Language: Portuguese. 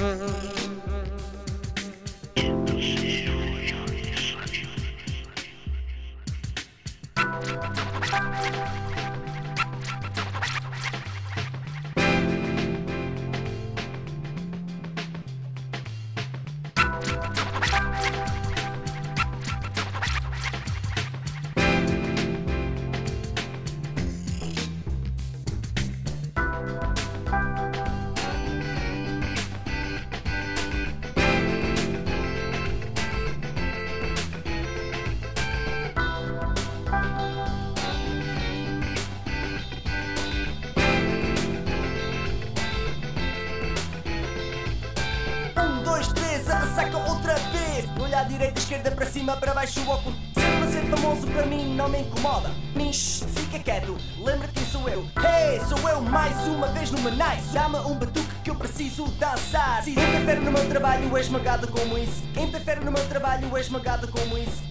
Thank you. Direita, esquerda, para cima, para baixo, ao con- Sempre ser famoso para mim não me incomoda. Mish, fica quieto, lembra quem sou eu. Hey, sou eu mais uma vez numa nice. Dá-me um batuque que eu preciso dançar. Quem interfere no meu trabalho é esmagado como isso. Interfere no meu trabalho é esmagado como isso.